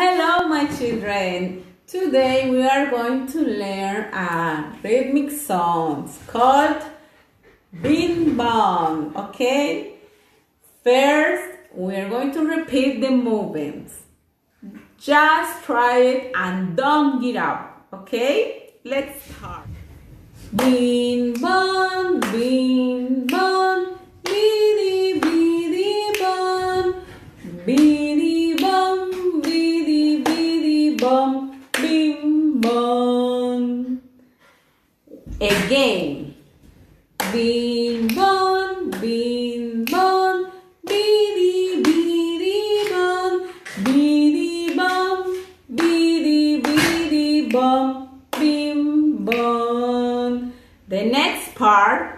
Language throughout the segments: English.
Hello my children! Today we are going to learn a rhythmic song called Bim Bam, okay? First, we are going to repeat the movements. Just try it and don't get up, okay? Let's start. Bim Bam, Bing Game, Been born, been born, beady, beady bum, beady bum, beady, beady bum, bim bum. The next part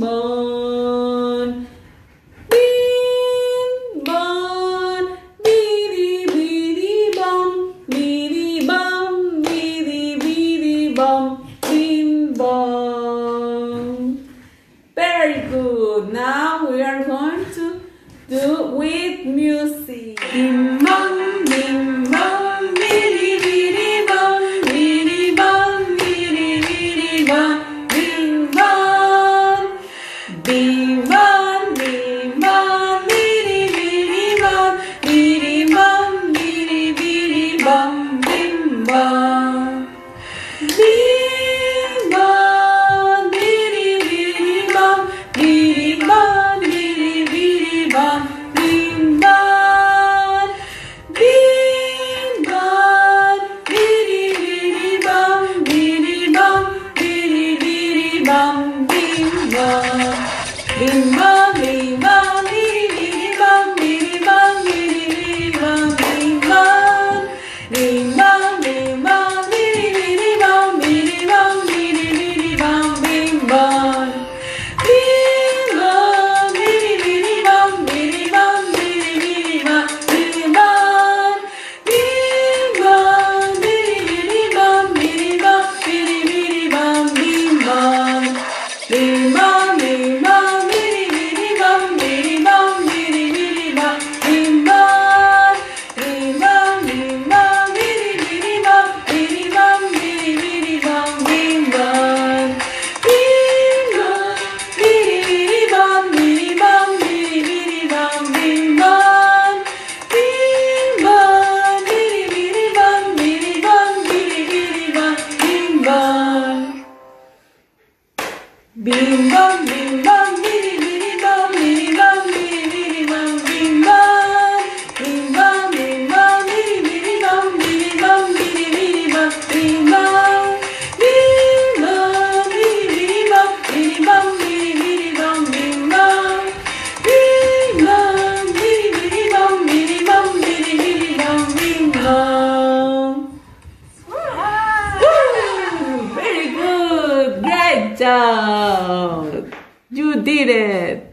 man. Bean man. Beady beady bum. Beady bum. Beady beady bum. Bean bum. Very good. Now we are going to do with music. Bean bum. in my job. You did it.